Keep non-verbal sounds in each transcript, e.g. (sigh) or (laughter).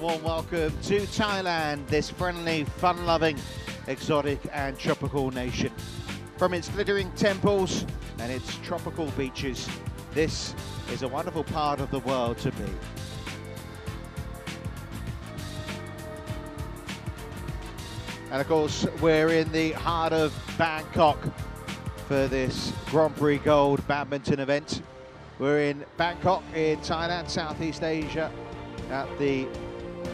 warm welcome to Thailand, this friendly, fun-loving, exotic and tropical nation. From its glittering temples and its tropical beaches, this is a wonderful part of the world to be. And of course, we're in the heart of Bangkok for this Grand Prix Gold badminton event. We're in Bangkok in Thailand, Southeast Asia, at the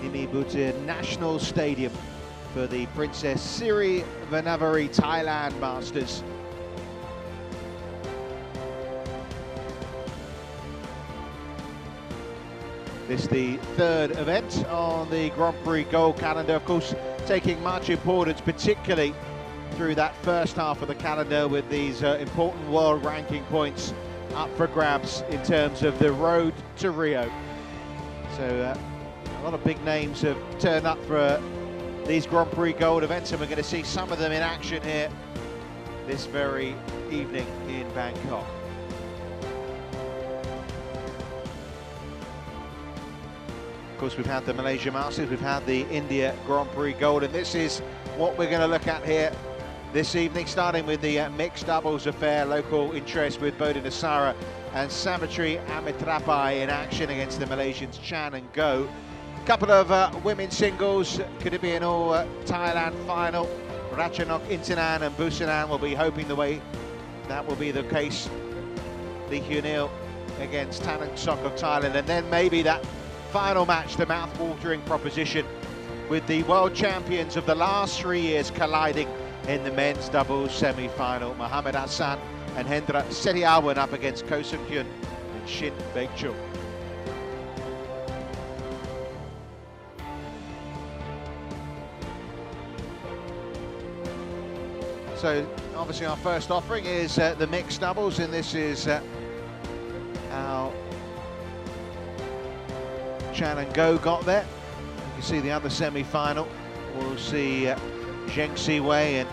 Nimibutr National Stadium for the Princess Siri Vanavari Thailand Masters. This is the third event on the Grand Prix Gold calendar, of course, taking much importance, particularly through that first half of the calendar with these uh, important world ranking points up for grabs in terms of the road to Rio. So uh, lot of big names have turned up for uh, these Grand Prix Gold events and we're going to see some of them in action here this very evening in Bangkok. Of course, we've had the Malaysia Masters, we've had the India Grand Prix Gold, and this is what we're going to look at here this evening, starting with the uh, mixed doubles affair, local interest with Bodin Issara and Savitree Amitrapai in action against the Malaysians Chan and Goh. Couple of uh, women's singles, could it be an all uh, Thailand final? Ratchanok Intanon and Busanan will be hoping the way that will be the case. Lee Hyun against Tanang Sok of Thailand, and then maybe that final match, the mouth-watering proposition with the world champions of the last three years colliding in the men's doubles semi-final. Mohammad Ahsan and Hendra Setiawan up against Ko Sung Hyun and Shin Baek So obviously our first offering is uh, the mixed doubles and this is uh, how Chan and Goh got there. You can see the other semi-final. We'll see uh, Zheng Siwei and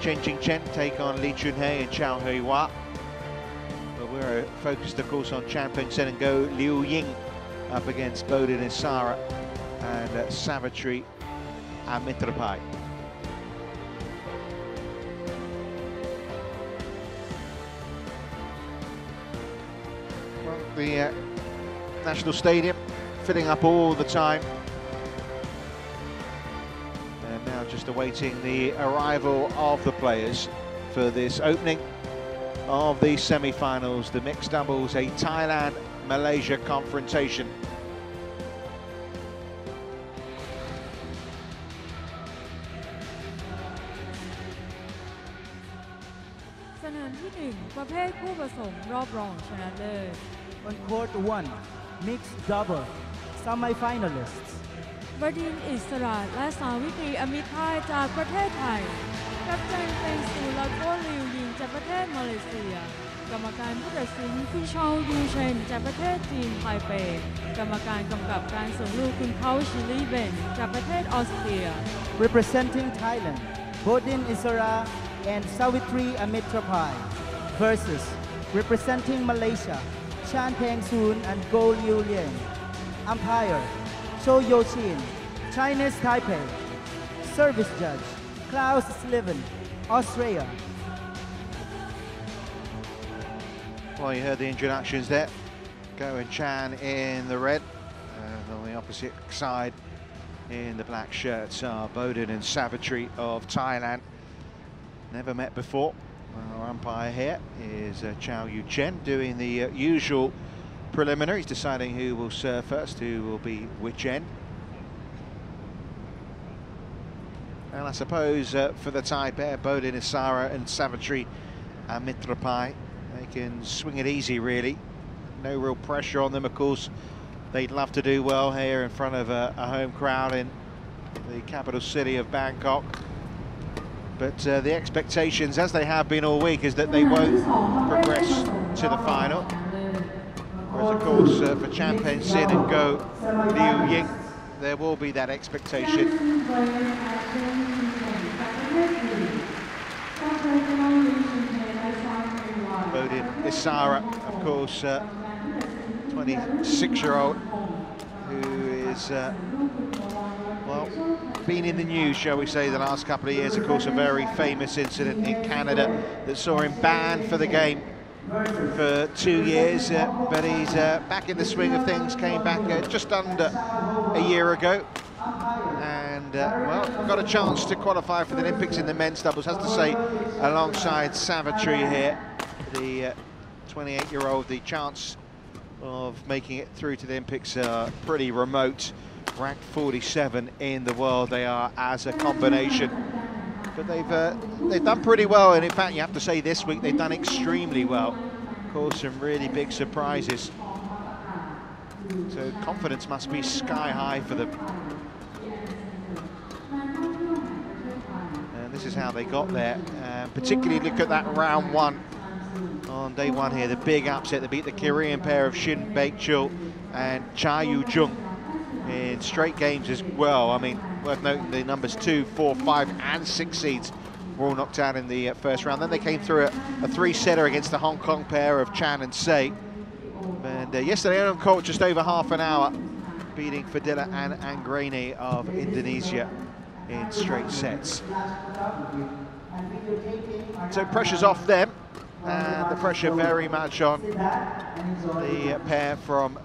Chen Qingchen take on Lee Chun Hei and Chau Hoi Wah. But we're focused, of course, on Chan Peng Soon and Goh Liu Ying up against Bodin Issara and uh, Savitree Amitrapai. Well, the uh, National Stadium filling up all the time. And now just awaiting the arrival of the players for this opening of the semi-finals, the mixed doubles, a Thailand-Malaysia confrontation สนามที่ 1 ประเภทคู่ผสมรอบรองชนะเลิศ On court one, mixed double, semi-finalists. บดินทร์อิสระและสาวิตรีอมิตรไทยจากประเทศไทยกับจันเป็นซูและโกลิวยิงจากประเทศมาเลเซีย กรรมการผู้ตัดสินคุณชาวยูเชนจากประเทศจีนไทเป กรรมการกำกับการส่งลูกคุณเขาชิลีเบนจากประเทศออสเตรีย Representing Thailand, Bodin Isara and Savitri Amitrapai versus representing Malaysia, Chan Peng Soon and Goh Liu Lian. Umpire, Cho Yo Chin, Chinese Taipei. Service judge, Klaus Sliven, Australia. Well, you heard the introductions there. Goh and Chan in the red, and on the opposite side in the black shirts are Bodin and Savitree of Thailand. Never met before. Our umpire here is uh, Yu Chen doing the uh, usual preliminaries, deciding who will serve first, who will be which end. And I suppose uh, for the Thai pair, Bodin Issara and Savitree Amitrapai, they can swing it easy really. No real pressure on them, of course. They'd love to do well here in front of a, a home crowd in the capital city of Bangkok. But uh, the expectations, as they have been all week, is that they won't progress to the final. Whereas, of course, uh, for Chan Peng Soon and Goh Liu Ying, there will be that expectation. Bodin Issara, of course, 26-year-old, who is uh, been in the news, shall we say, the last couple of years. Of course, a very famous incident in Canada that saw him banned for the game for two years, uh, but he's uh, back in the swing of things, came back uh, just under a year ago, and uh, well, got a chance to qualify for the Olympics in the men's doubles, has to say, alongside Savitree here, the 28-year-old, uh, the chance of making it through to the Olympics are pretty remote, ranked 47 in the world they are as a combination but they've uh, they've done pretty well. And in fact, you have to say this week they've done extremely well. Course, some really big surprises. So confidence must be sky high for them. And this is how they got there. Um, particularly look at that round one on day one here. The big upset. They beat the Korean pair of Shin Baek-chul and Cha Yu-jung in straight games as well. I mean, worth noting the numbers two, four, five, and six seeds were all knocked out in the uh, first round. Then they came through a, a three-setter against the Hong Kong pair of Chan and Say. And uh, yesterday on court, just over half an hour, beating Fadila and Anggraini of Indonesia in straight sets. So pressure's off them, and the pressure very much on the pair from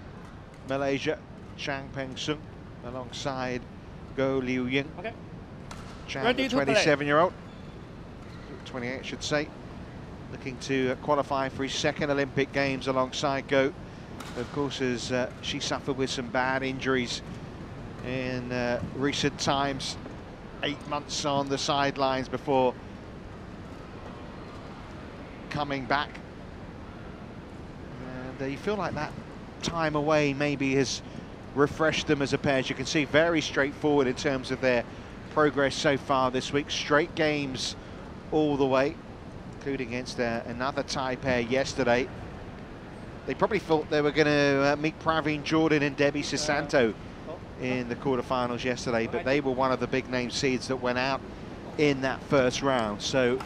Malaysia, Chan Peng Soon, alongside Goh Liu Ying. Okay. Chan, 27-year-old, 28 I should say, looking to uh, qualify for his second Olympic Games alongside Goh. Of course, as uh, she suffered with some bad injuries in uh, recent times, eight months on the sidelines before coming back. And uh, you feel like that time away maybe has refreshed them as a pair. As you can see, very straightforward in terms of their progress so far this week. Straight games all the way, including against uh, another Thai pair yesterday. They probably thought they were going to uh, meet Praveen Jordan and Debbie Susanto in the quarterfinals yesterday, but they were one of the big name seeds that went out in that first round. So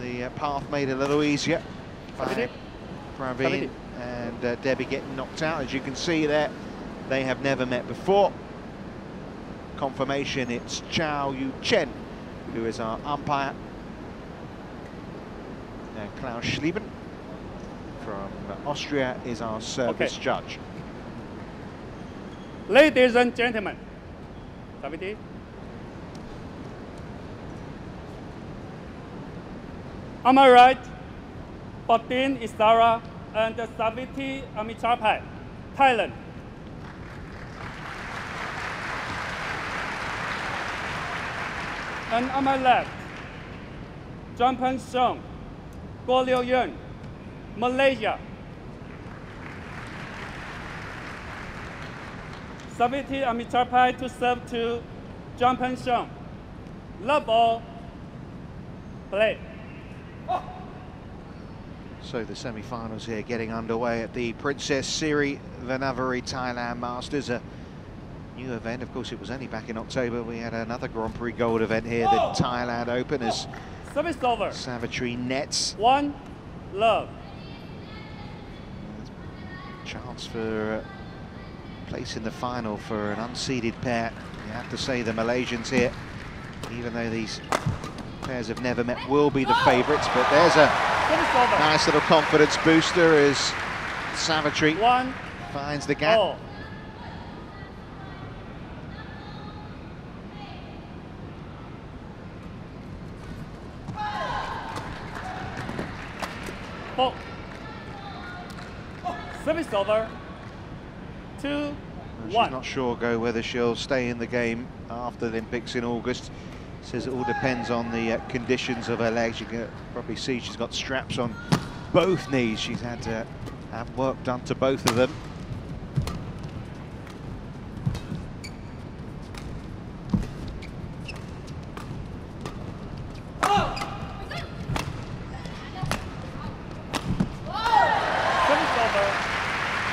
the uh, path made a little easier. Praveen and uh, Debbie getting knocked out. As you can see there, they have never met before. Confirmation, it's Chao Yu Chen, who is our umpire. And Klaus Schlieben from Austria is our service okay. judge. Ladies and gentlemen, Davide. Am I right? Bodin Isara and Saviti Amitabh, Thailand. And on my left, Jampan Song, Goh Liu Yun, Malaysia. Saviti Amitabh to serve to Jampan Song. Love all. Play. So the semi-finals here getting underway at the Princess Siri Vanavari Thailand Masters. A new event, of course it was only back in October. We had another Grand Prix Gold event here, the Thailand Open as Service over. Savitree nets. One love. Chance for uh, place in the final for an unseeded pair. You have to say the Malaysians here, even though these pairs have never met, will be the favourites. But there's a Nice little confidence booster as Savitree One, finds the gap. Four. Four. Service over. Two, She's one. not sure, Goh, whether she'll stay in the game after the Olympics in August. Says it all depends on the uh, conditions of her legs. You can probably see she's got straps on both knees. She's had to have work done to both of them.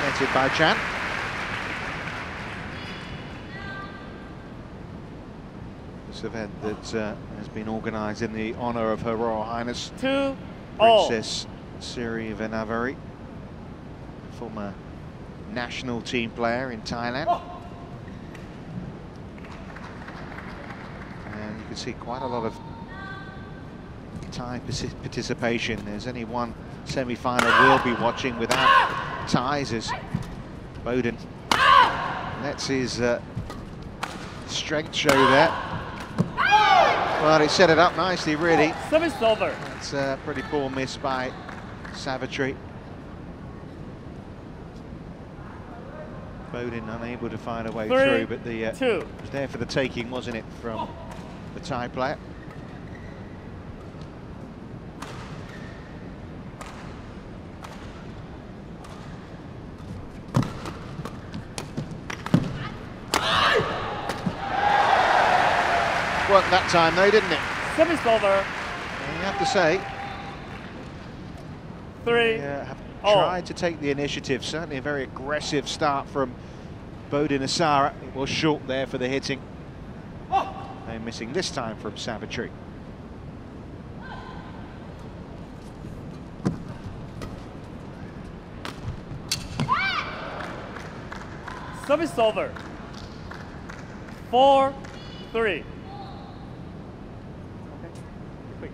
Netted by Chan. this event that uh, has been organised in the honour of Her Royal Highness Two, Princess all. Sirivannavari, former national team player in Thailand. Oh. And you can see quite a lot of Thai participation. There's only one semi-final we'll be watching without Thais as Bodin lets his uh, strength show there. Well, he set it up nicely, really. Service over. It's a pretty poor miss by Savitree. Bodin unable to find a way Three, through, but the uh, two. was there for the taking, wasn't it, from the Thai player? That time though, didn't it? Service over. You have to say, Three. they uh, have Oh. tried to take the initiative. Certainly a very aggressive start from Bodin Issara. It was short there for the hitting. They're missing this time from Savitree. Service over. Four, three. Okay. Quick.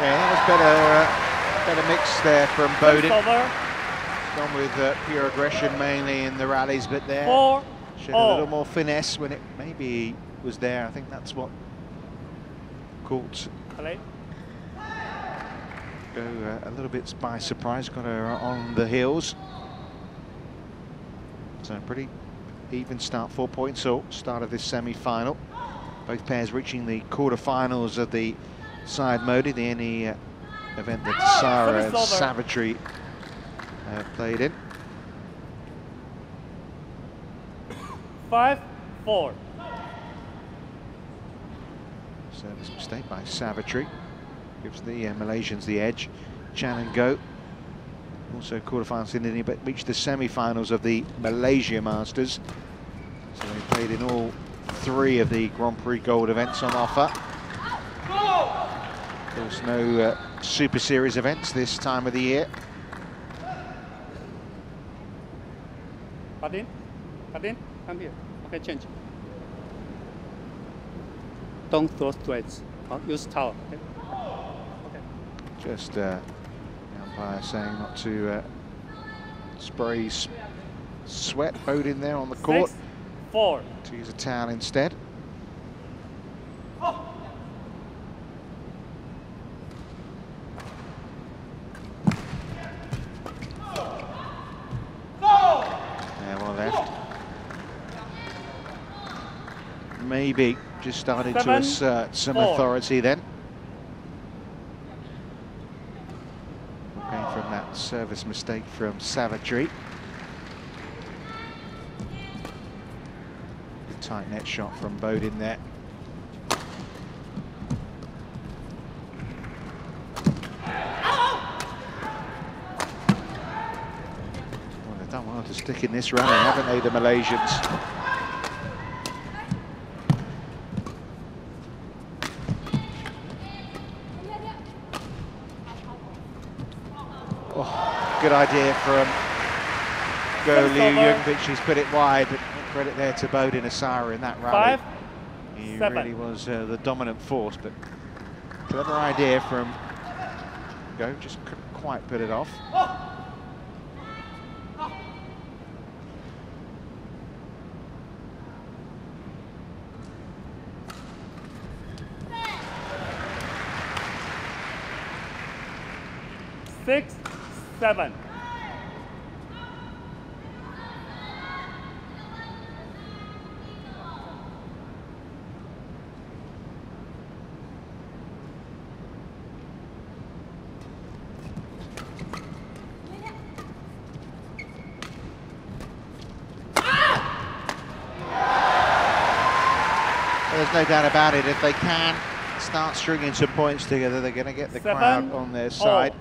Yeah, that was better, uh, better mix there from Service Bodin. over. Gone with uh, pure aggression mainly in the rallies, but there Four. showed a all. little more finesse when it maybe was there. I think that's what caught Goh uh, a little bit by surprise, got her on the heels. So pretty even start, four points all, start of this semi-final. Both pairs reaching the quarter-finals of the Syed Modi, the uh, event that Sarah and. Savitree uh, played in. Five, four. Service mistake by Savitree. Gives the uh, Malaysians the edge. Chan and Goh. Also quarterfinals in India, but reached the semi-finals of the Malaysia Masters. So they played in all three of the Grand Prix Gold events on offer. Of course, no uh, Super Series events this time of the year. Padin. Padin. Come here. Okay, change. Don't throw straight. Use towel. Okay. Okay. Just uh, the umpire saying not to uh, spray sweat boat in there on the court. Six, four. to use a towel instead. Yeah, one left. Maybe just starting to assert some four. authority then. Going from that service mistake from Savitree. Good tight net shot from Bodin there. Well, they've done well to stick in this rally, haven't they, the Malaysians? Idea from Goh Liu over. Yung, but she's put it wide. But credit there to Bodin Issara in that rally. Five, He seven. really was uh, the dominant force, but clever idea from Goh, just couldn't quite put it off. six, seven. No doubt about it. If they can start stringing some points together, they're going to get the Seven crowd on their oh, side.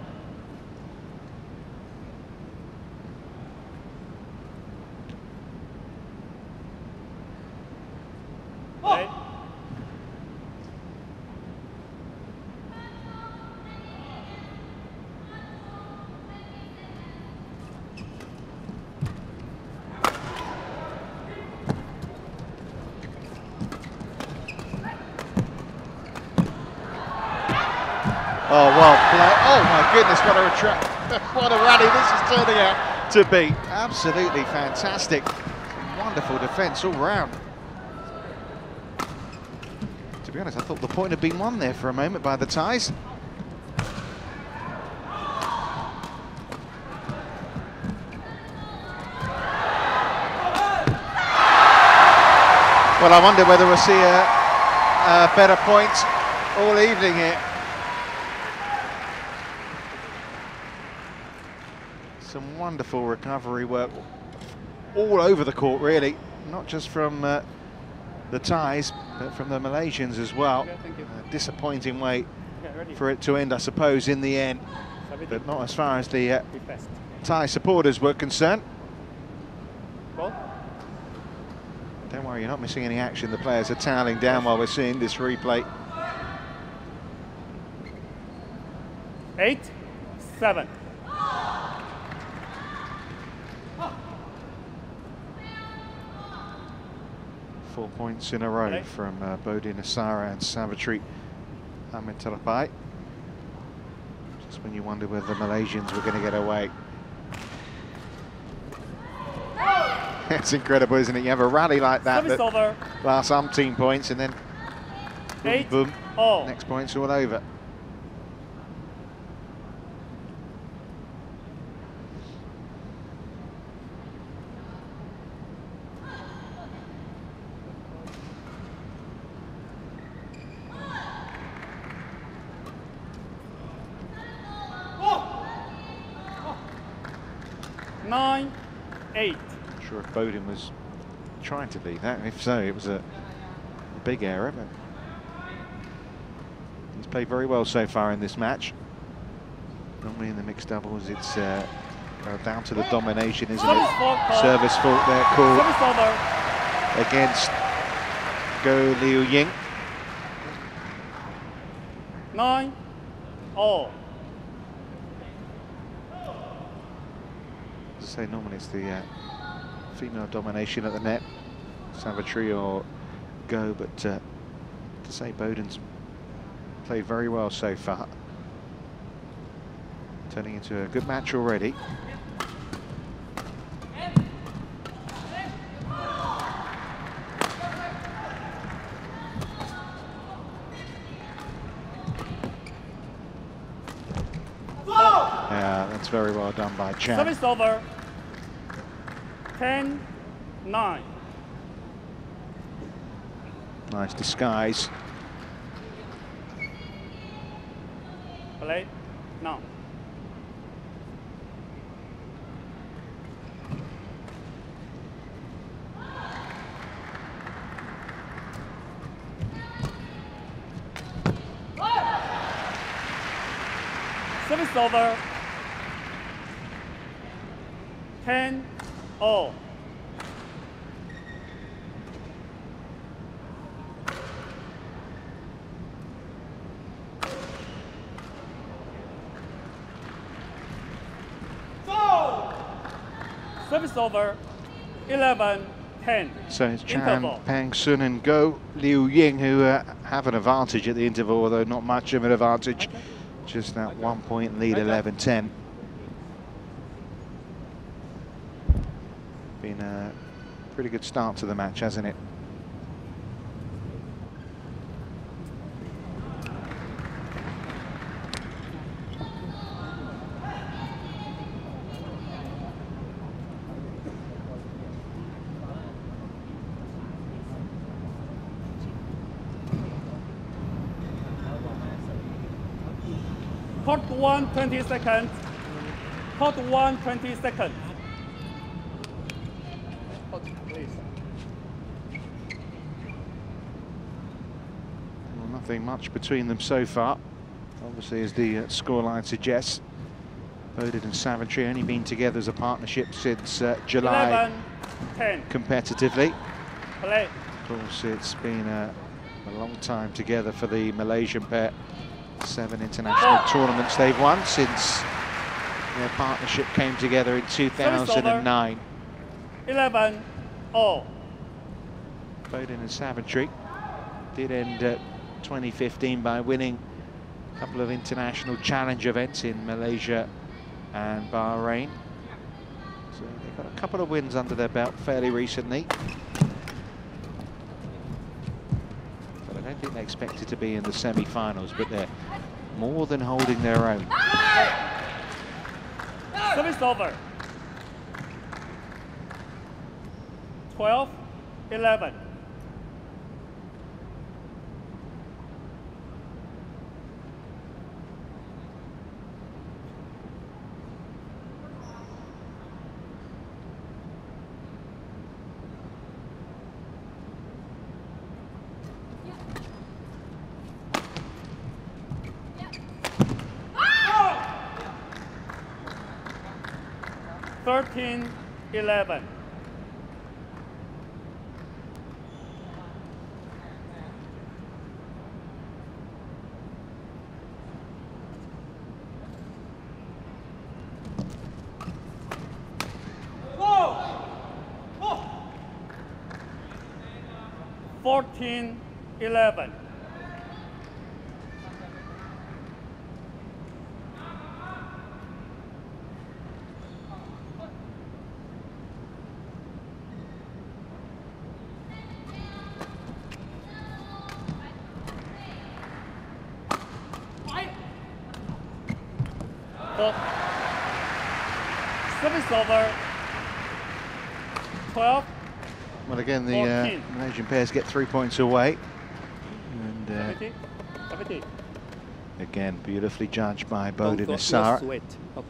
Oh, well played. Oh, my goodness, what a (laughs) what a rally this is turning out to be. Absolutely fantastic. Wonderful defence all round. To be honest, I thought the point had been won there for a moment by the Thais. Well, I wonder whether we'll see a, a better point all evening here. Some wonderful recovery work all over the court, really, not just from uh, the Thais, but from the Malaysians as well. A disappointing way for it to end, I suppose, in the end, but not as far as the uh, Thai supporters were concerned. Don't worry, you're not missing any action. The players are toweling down while we're seeing this replay. Eight, seven. Four points in a row from uh, Bodin Issara and Savitree Amitrapai. Just when you wonder whether the Malaysians were going to get away. it's incredible, isn't it? You have a rally like that Service that over. lasts umpteen points and then boom, Eight, boom, all. next point's all over. Nine, eight. Not sure if Bodin was trying to leave that. If so, it was a, big error. But he's played very well so far in this match. Normally in the mixed doubles, it's uh, down to the domination, isn't Service it? Service fault there called against Goh Liu Ying. Nine, all. As I say, normally it's the uh, female domination at the net, Savitree or Goh, but uh, to say Bodin's played very well so far. Turning into a good match already. Yeah, that's very well done by Chan. Service over. Ten, nine. Nice disguise. Play. Now. Service over. Ten, all. Service over. 11, 10. So it's Chan. Peng Soon and Goh Liu Ying who uh, have an advantage at the interval, although not much of an advantage. Just that one point lead, 11-10. Been a pretty good start to the match, hasn't it? Court 1, 20 seconds. Court 1, 20 seconds. Court, please. Nothing much between them so far. Obviously, as the uh, scoreline suggests, Bodin and Savitree only been together as a partnership since uh, July 11, 10. competitively. Play. Of course, it's been a, a long time together for the Malaysian pair. Seven international tournaments they've won since their partnership came together in 2009. 11, all. Bodin and Savitree did end uh, 2015 by winning a couple of international challenge events in Malaysia and Bahrain. So they've got a couple of wins under their belt fairly recently. But I don't think they expected to be in the semi-finals, but they're more than holding their own. Service over. 12, 11. 11. 14. Pairs get three points away. And uh, again, beautifully judged by Bodin Issara. Okay.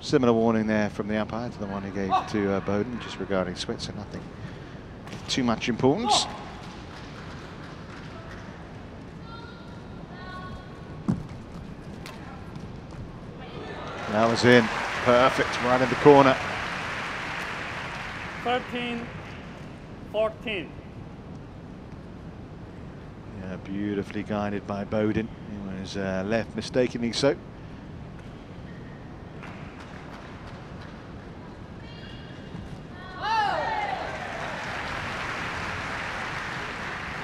Similar warning there from the umpire to the one he gave to uh, Bodin, just regarding sweat, so nothing too much importance. That was in. Perfect, right in the corner. 13, 14. Yeah, beautifully guided by Bodin. He was uh, left mistakenly so.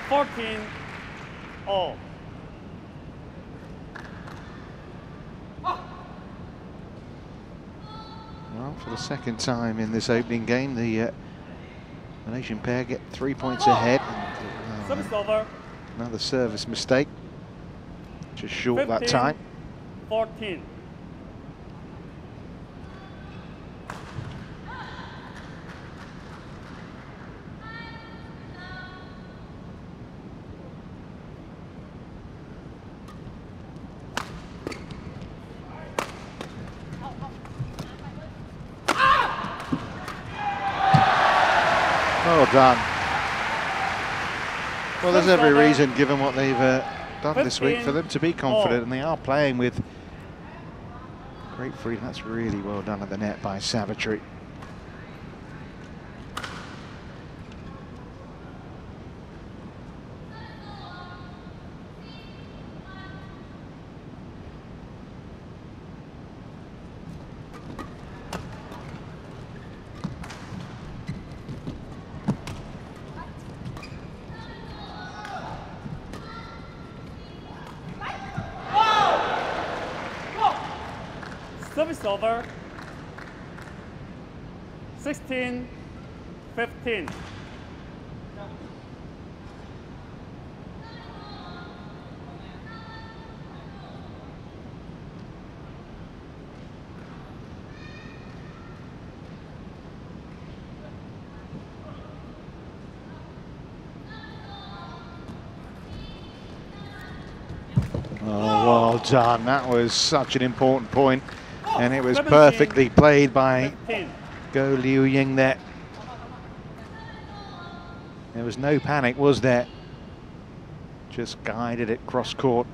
Fourteen, all. Well, for the second time in this opening game, the uh, Malaysian pair get three points ahead. And, uh, Service over. Another service mistake. Just short that time. 14. Well done. Well, there's every reason, given what they've uh, done this week, for them to be confident, and they are playing with great freedom. That's really well done at the net by Savitree. Service over. 16, 15. Oh, well done. That was such an important point, and it was perfectly played by Goh Liu Ying there. There was no panic, was there? just guided it cross court.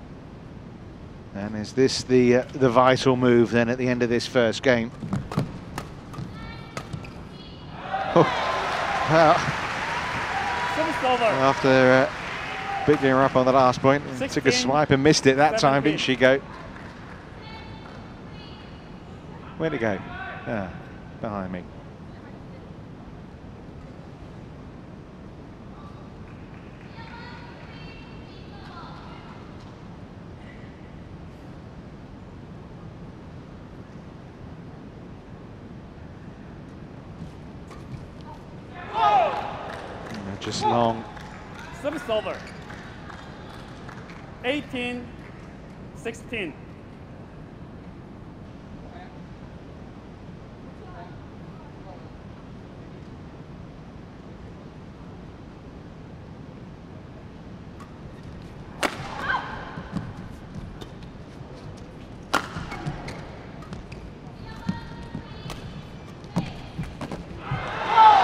And is this the uh, the vital move then at the end of this first game? Oh, after uh, picking her up on the last point, and took a swipe and missed it that time, didn't she, Goh? Where'd it go? Ah, behind me. Yeah, Just long. Service over. 18, 16.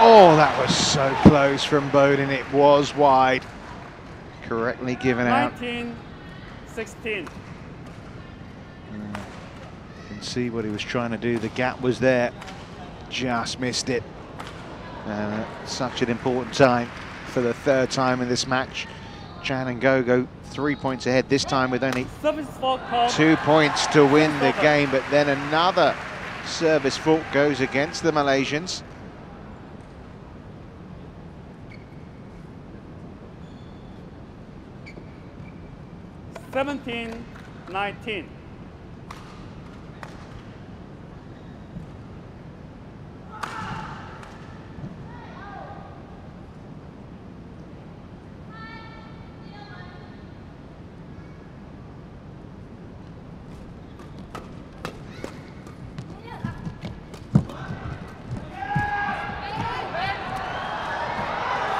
Oh, that was so close from Bodin. It was wide. Correctly given out. 19, 16. You can see what he was trying to do. The gap was there. Just missed it. And uh, such an important time for the third time in this match. Chan and Goh go three points ahead, this time with only Service fault call. two points to win the game. But then another service fault goes against the Malaysians. Seventeen, nineteen.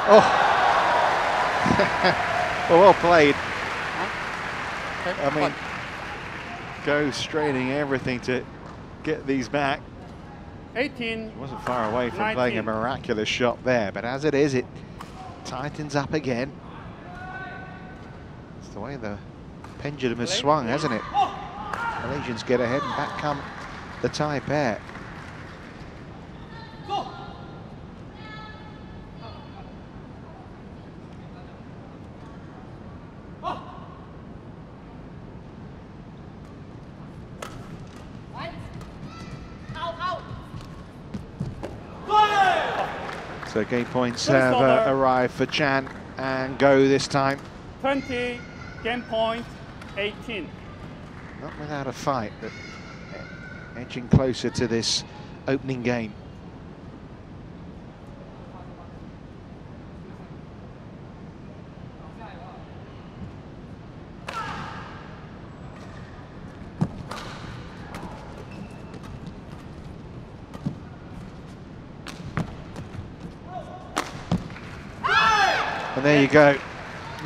Oh. (laughs) Well, well played. I mean, Goh straining everything to get these back. 18, Wasn't far away from playing a miraculous shot there, but as it is, it tightens up again. It's the way the pendulum has swung, hasn't it? Malaysians get ahead and back come the Thai pair. So game points have uh, arrived for Chan and Goh this time. 20, game point, 18. Not without a fight, but edging closer to this opening game. And there you go.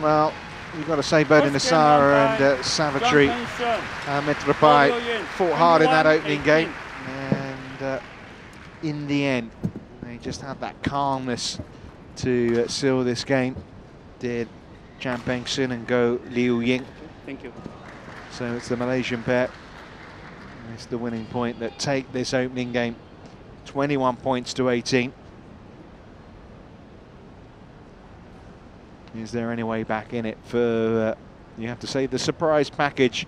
Well, you've got to say game Issara and uh, Savitree. Uh, Mitrapai Goh Liu Ying, fought hard in that opening game, and uh, in the end, they just had that calmness to uh, seal this game. Did Chan Peng Soon and Goh Liu Ying. Thank you. So it's the Malaysian pair. It's the winning point that take this opening game. 21 points to 18. Is there any way back in it for, uh, you have to say, the surprise package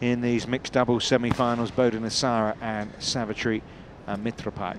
in these mixed doubles semi-finals, Bodin Issara and Savitri and Mitrapai.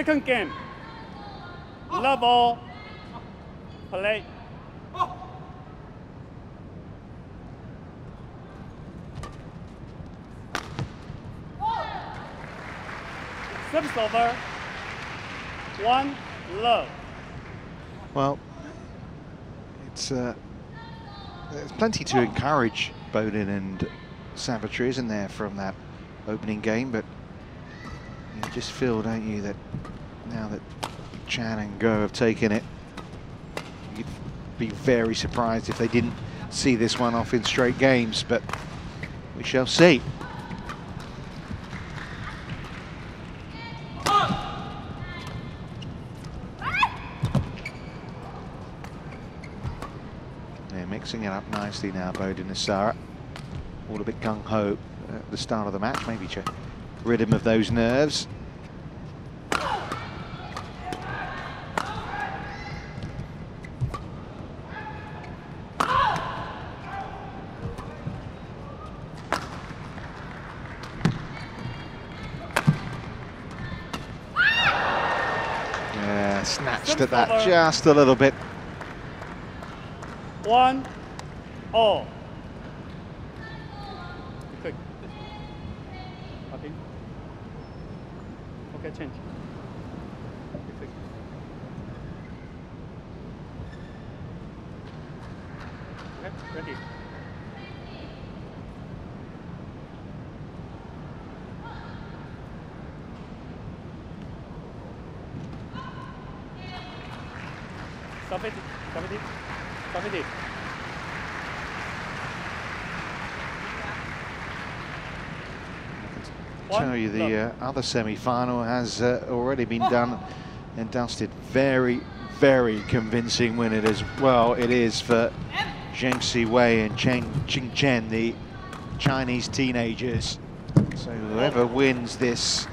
Second game. Level. Play. Service over. One love. Well, it's uh, there's plenty to encourage Bodin and Savitree, isn't there, from that opening game? But just feel, don't you, that now that Chan and Goh have taken it, you'd be very surprised if they didn't see this one off in straight games. But we shall see. Yeah, mixing it up nicely now, Bodin Issara. All a bit gung-ho at the start of the match, maybe to rid him of those nerves. Yeah, snatched at that just a little bit. One all. Quick. Copy. Okay, change. Quick, quick. Okay, ready. Stop it. Stop it. Stop it. The uh, other semi-final has uh, already been done and dusted. Very, very convincing win it as well. It is for Zheng Siwei and Cheng Qing Chen, the Chinese teenagers. So whoever wins this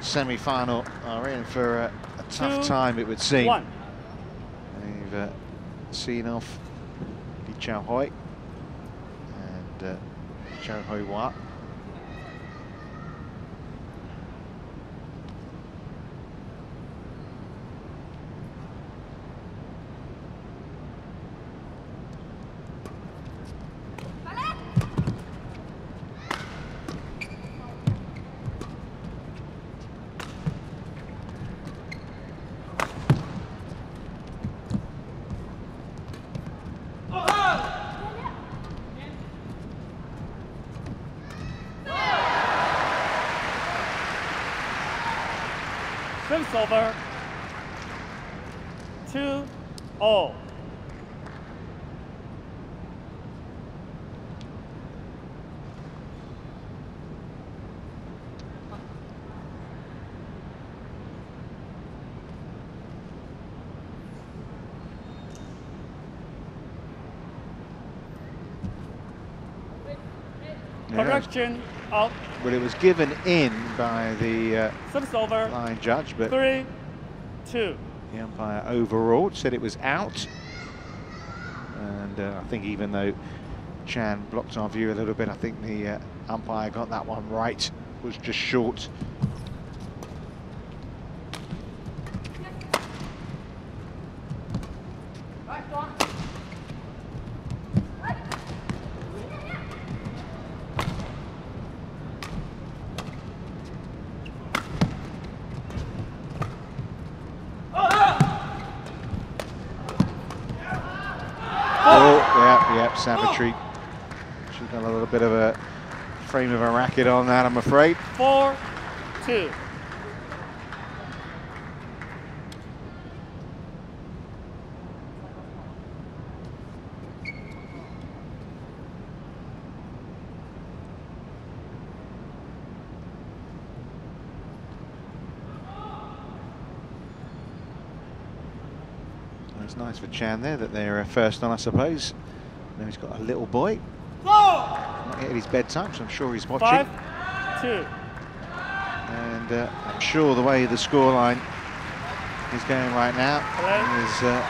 semi-final are in for a, a tough Two, time, it would seem. One. They've uh, seen off Lee Chun Hei and uh, Chau Hoi Wah. Service over. Two all. Correction out. Well, it was given in by the uh, line judge, but Three, two. the umpire overruled, said it was out. And uh, I think even though Chan blocked our view a little bit, I think the uh, umpire got that one right. Was just short. Oh, yeah, yeah, Savitree. She's got a little bit of a frame of a racket on that, I'm afraid. Four, two. It's nice for Chan there that they're uh, first on, I suppose. Now he's got a little boy. Yet his bedtime, so I'm sure he's watching. Five, two. And uh, I'm sure the way the scoreline is going right now, Hello? his uh,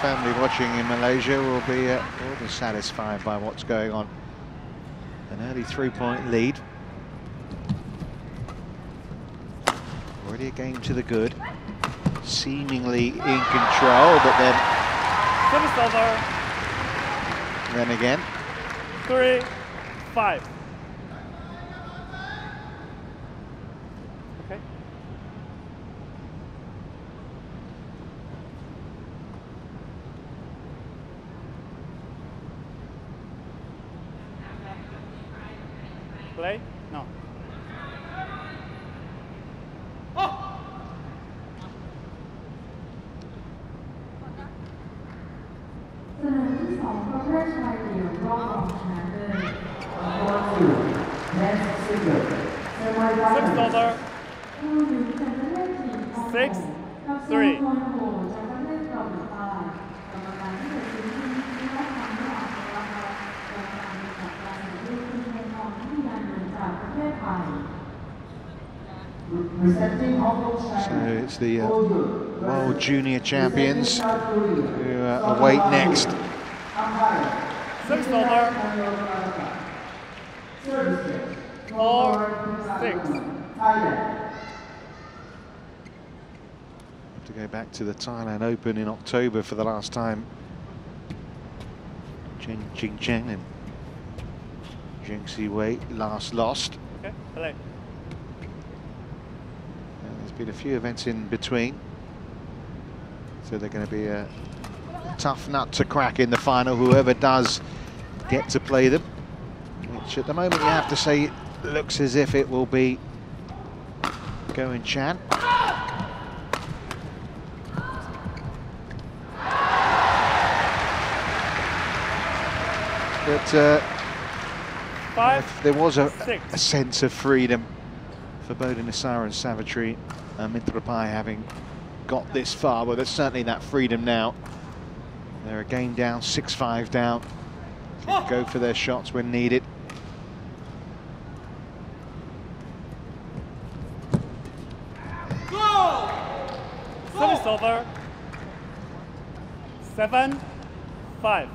family watching in Malaysia will be uh, will be satisfied by what's going on. An early three-point lead. Already a game to the good. Seemingly in control, but then then again, Three, five. Junior Champions Presenting South Korea. who uh, await next. Six over. Four, six. Thailand. to go back to the Thailand Open in October for the last time. Chen Qingchen and Zheng Siwei last lost. Okay. Play. And there's been a few events in between. So they're going to be a tough nut to crack in the final, whoever does get to play them. Which at the moment you have to say looks as if it will be going Chan. But uh, Five. there was a, a sense of freedom for Bodin Issara and Savitri and Mitrapai having got this far, but there's certainly that freedom now. They're a game down, 6-5 down. Can oh! Go for their shots when needed. Service over. Seven, five.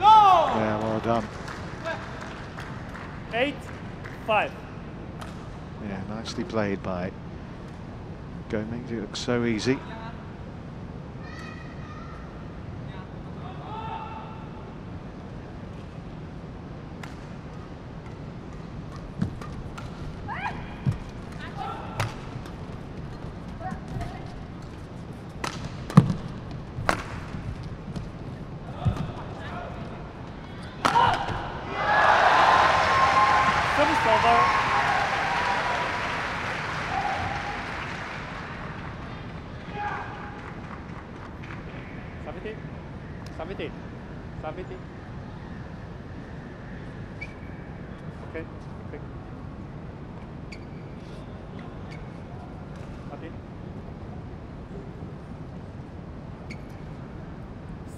Yeah, well done. Eight, five. Yeah, nicely played by Gomez. It looks so easy. Service over. Savitree. Savitree. Savitree. Okay. Okay. Savitree.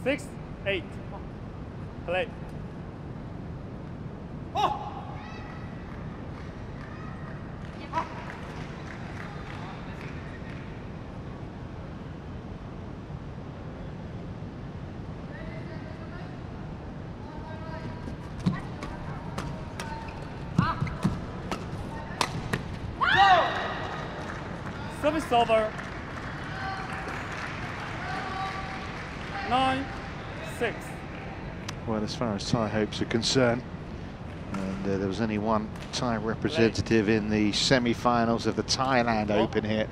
Six, eight. Play. Service over. Nine, six. Well, as far as Thai hopes are concerned, and uh, there was only one Thai representative in the semi-finals of the Thailand Open here.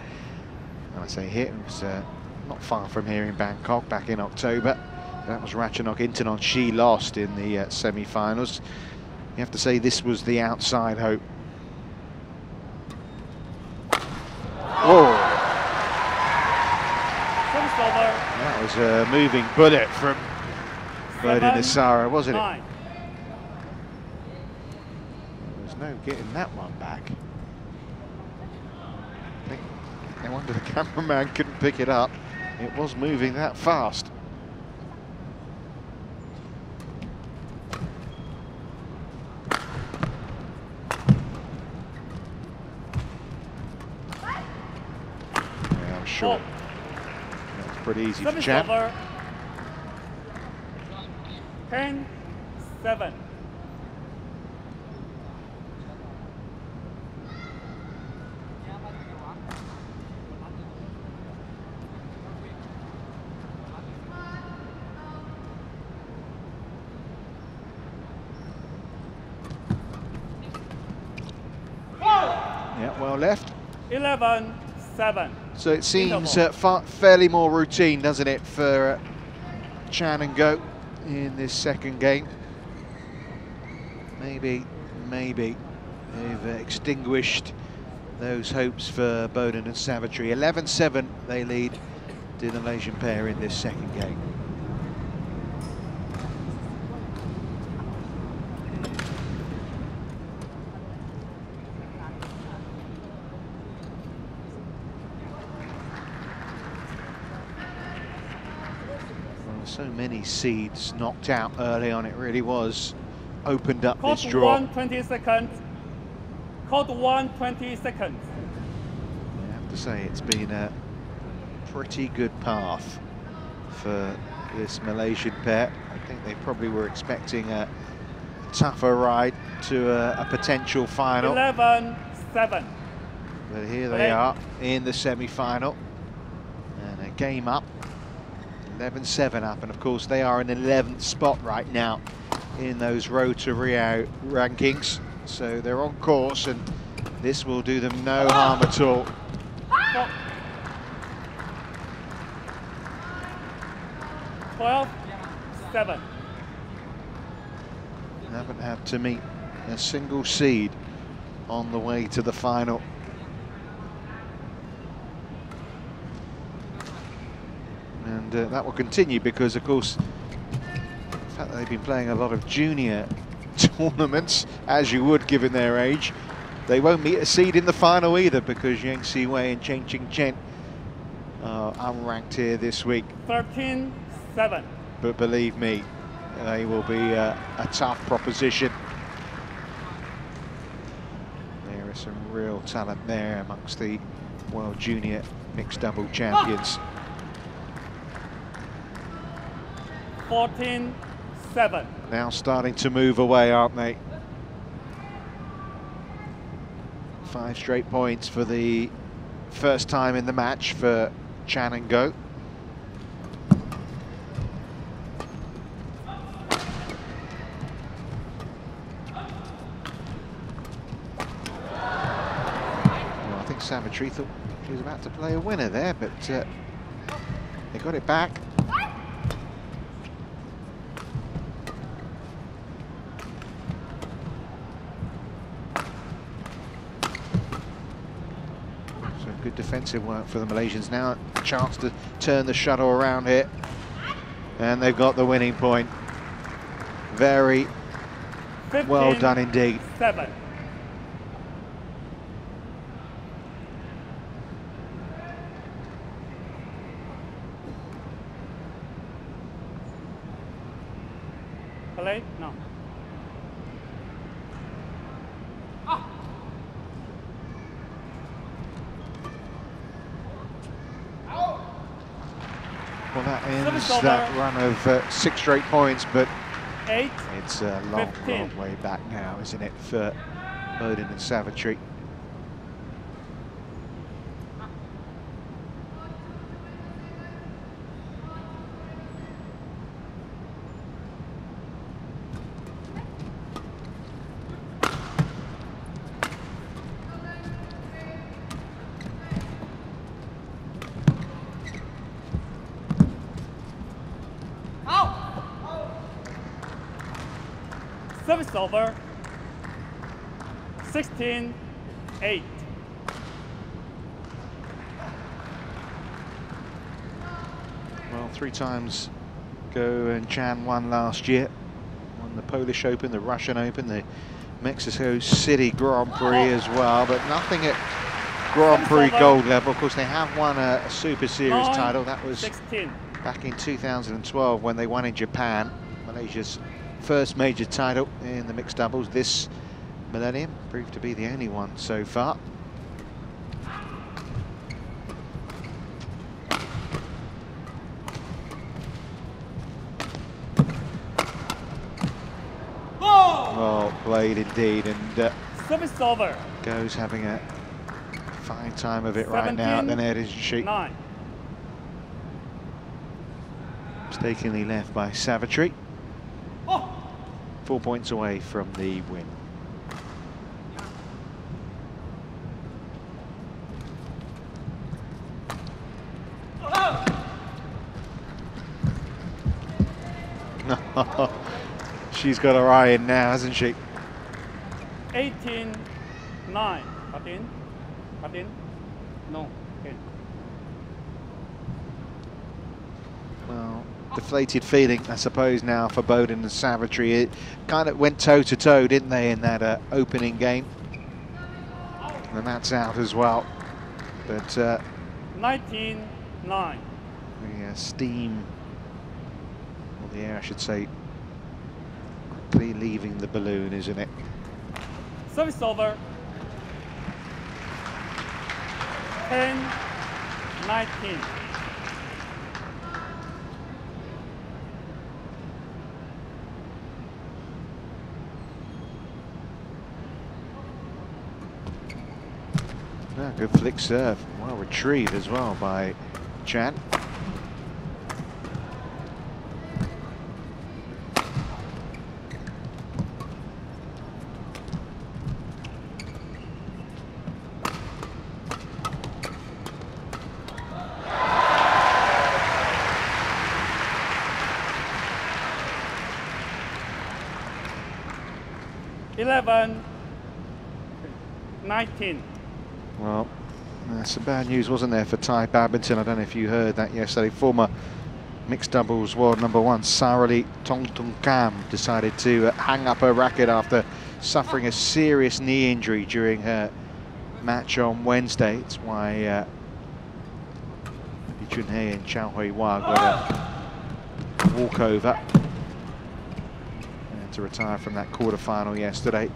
And I say here, it was uh, not far from here in Bangkok back in October. That was Ratchanok Intanon. She lost in the uh, semi-finals. You have to say this was the outside hope. Oh, Service over. that was a moving bullet from Bodin Issara, wasn't it? nine. There was no getting that one back. I think no wonder the (laughs) cameraman couldn't pick it up. It was moving that fast. Yeah, I'm sure Four. Pretty easy Service over. 10, 7. Yeah, well left. 11, 7. So it seems uh, fa fairly more routine, doesn't it, for uh, Chan and Goh in this second game? Maybe, maybe they've uh, extinguished those hopes for Bodin and Savitree. 11-7 they lead the Malaysian pair in this second game. Well, so many seeds knocked out early on, it really was opened up Code this draw. 1, 20 seconds. Code 1, 20 seconds. I have to say it's been a pretty good path for this Malaysian pair. I think they probably were expecting a tougher ride to a, a potential final, 11, 7. but here they Play. are in the semi-final and a game up, 11-7 up, and of course they are in 11th spot right now in those Road to Rio rankings, so they're on course and this will do them no harm at all. 12, 7. haven't had to meet a single seed on the way to the final. And uh, that will continue because, of course, the fact that they've been playing a lot of junior (laughs) tournaments, as you would given their age, they won't meet a seed in the final either because Zheng Siwei and Chen Qingchen are unranked here this week. 13, 7. but believe me, they will be uh, a tough proposition. There is some real talent there amongst the World Junior Mixed Double Champions. 14, 7. Now starting to move away, aren't they? Five straight points for the first time in the match for Chan and Goh. I think Savitree thought she was about to play a winner there, but uh, they got it back. So good defensive work uh, for the Malaysians. Now a chance to turn the shuttle around here. And they've got the winning point. Very 15, well done indeed. 7. Play? No. Well, that run of uh, six straight points, but 8, it's a long, 15. long way back now, isn't it, for Bodin and Savitree? service over. 16, 8. Well, three times Goh and Chan won last year. Won the Polish Open, the Russian Open, the Mexico City Grand Prix as well, but nothing at Grand Prix gold level. Of course, they have won a, a Super Series title. That was 16. back in 2012 when they won in Japan. Malaysia's first major title in the mixed doubles this millennium. Proved to be the only one so far. Well played indeed, and uh, Service over. Goh's having a fine time of it right now at the 17, net, isn't she? Nine. Mistakenly left by Savitree. Four points away from the win. (laughs) She's got her eye in now, hasn't she? 18, 9. Martin? Martin? No. Okay. Well, deflated feeling, I suppose, now for Bodin and Savitree. It kind of went toe to toe, didn't they, in that uh, opening game? And that's out as well. But uh, 19, 9. the uh, steam, or the air, I should say, quickly leaving the balloon, isn't it? Service over. 10, 19. Yeah, good flick serve. Well retrieved as well by Chan. Eleven, 19. Some bad news, wasn't there, for Thai badminton? I don't know if you heard that yesterday. Former mixed doubles world number one, Saralee Thungthongkam, decided to uh, hang up her racket after suffering a serious knee injury during her match on Wednesday. It's why uh, Chun Hei and Chau Hoi Wah got a walkover uh, to retire from that quarter-final yesterday.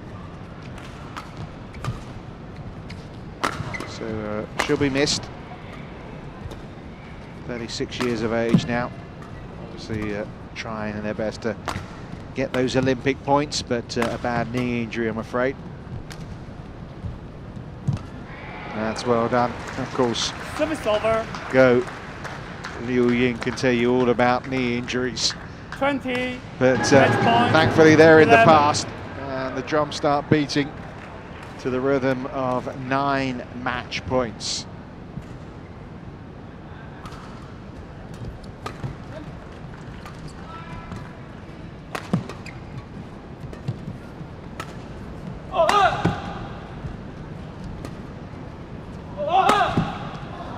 So uh, she'll be missed. 36 years of age now. Obviously uh, trying their best to get those Olympic points, but uh, a bad knee injury, I'm afraid. That's well done. Of course, Service over. Goh. Liu Ying can tell you all about knee injuries, 20, but uh, thankfully they're in the past, and the drums start beating to the rhythm of nine match points.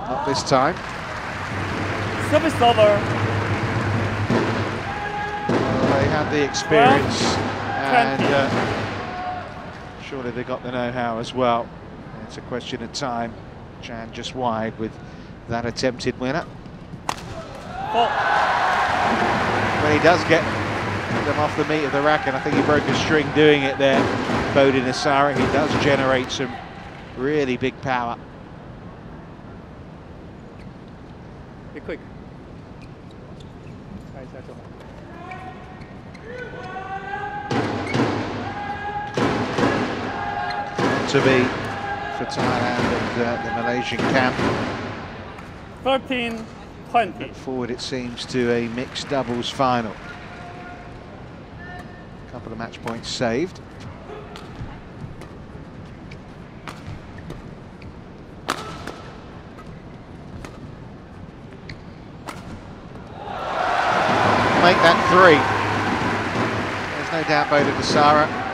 Not this time. service over. Well, they had the experience and 20. uh, surely they got the know-how as well. It's a question of time. Chan just wide with that attempted winner. When he does get them off the meat of the racket, I think he broke a string doing it there. Bodin Issara, he does generate some really big power. To be for Thailand and uh, the Malaysian camp. 13, 20. Look forward, it seems, to a mixed doubles final. A couple of match points saved. Make that three. There's no doubt Bodin Issara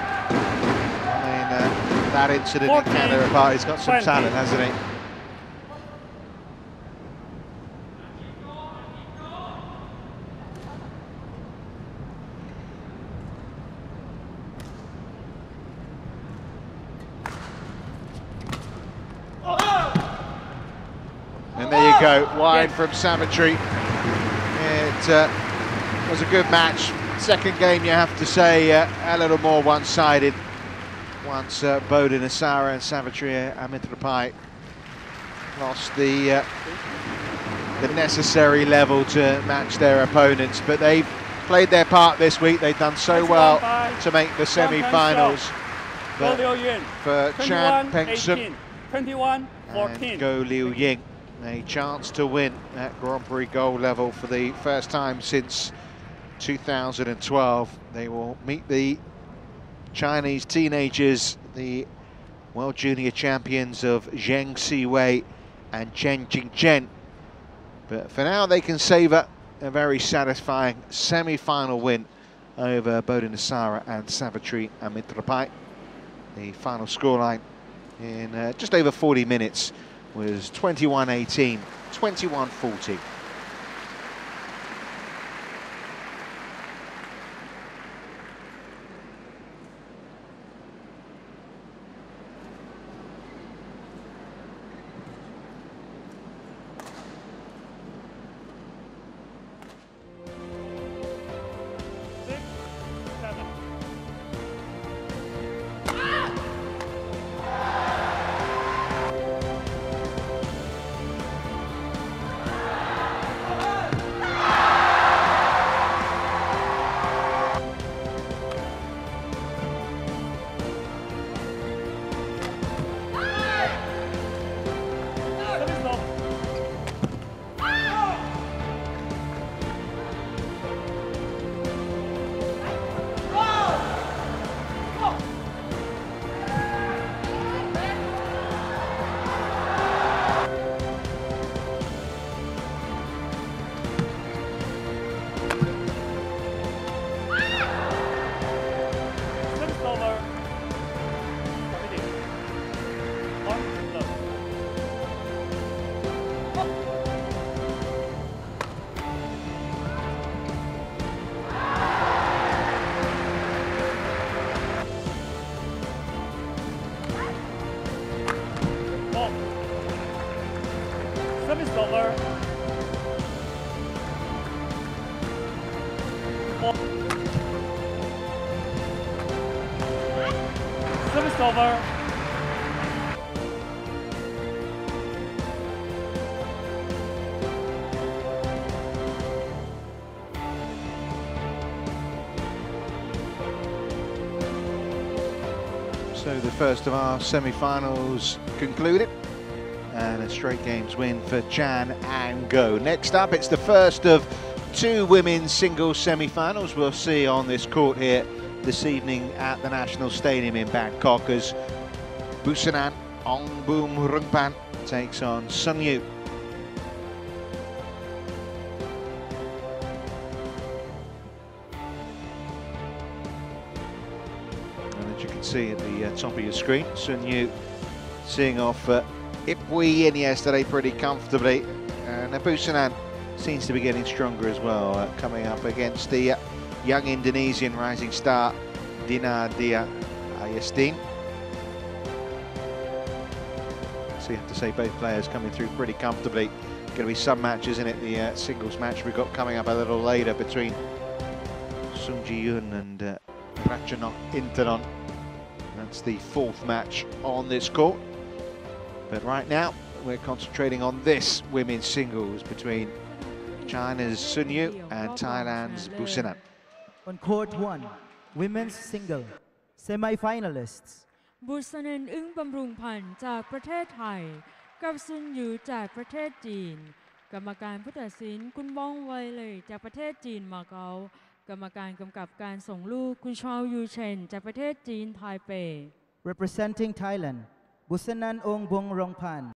that incident Four in Canada apart. He's got some 20. talent, hasn't he? go wide from Savitree. It uh, was a good match. Second game, you have to say, uh, a little more one-sided. Once uh, Bodin Issara and Savitree Amitrapai lost the uh, the necessary level to match their opponents, but they've played their part this week. They've done so well to make the semi-finals. But for Chan 21 Peng 18. 21 and 14. Goh Liu Ying, a chance to win at Grand Prix gold level for the first time since 2012. They will meet the Chinese teenagers, the World Junior Champions of Zheng Siwei and Chen Qingchen. But for now, they can savour a very satisfying semi-final win over Bodin Issara and Savitree Amitrapai. The final scoreline in uh, just over 40 minutes was 21-18, 21-40. So the first of our semi-finals concluded and a straight games win for Chan and Goh. Next up, it's the first of two women's singles semi-finals we'll see on this court here this evening at the National Stadium in Bangkok as Busanan Ongbamrungphan takes on Sun see at the uh, top of your screen, Sun Yu seeing off uh, Yip Pui Yin yesterday pretty comfortably. And Abusanan seems to be getting stronger as well, uh, coming up against the uh, young Indonesian rising star Dinar Dyah Ayustine. So you have to say both players coming through pretty comfortably. Going to be some matches in it. The uh, singles match we've got coming up a little later between Sung Ji Hyun and uh, Ratchanok Intanon. It's the fourth match on this court. But right now, we're concentrating on this women's singles between China's Sun Yu and Thailand's Busanan. On court one, women's single, semi-finalists. บุษเนนอึ้งบำรุงพันธ์จากประเทศไทย from China. กรรมการกำกับการส่งลูกคุณชาวยูเชนจากประเทศจีนไทเป Representing Thailand, Busanan Ong Bong Rongpan.